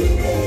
everything.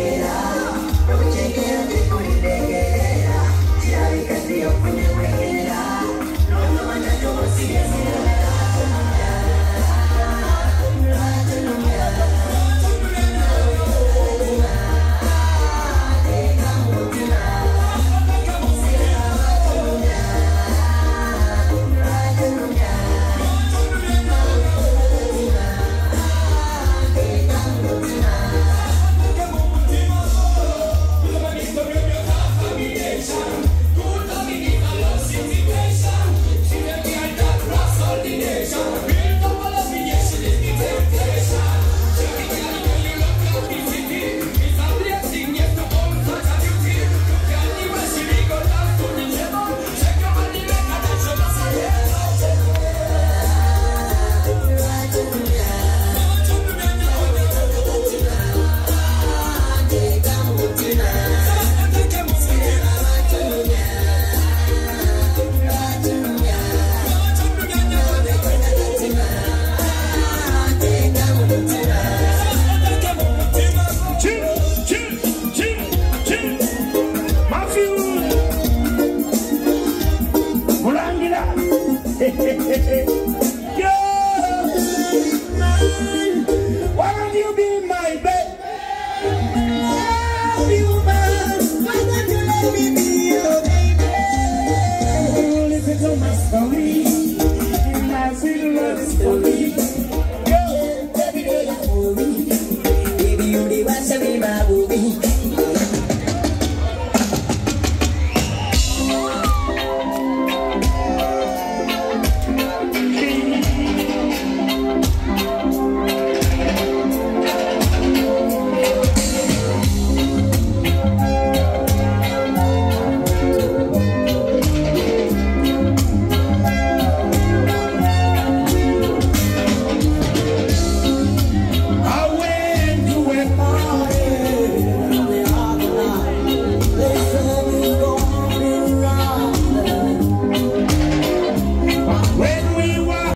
to be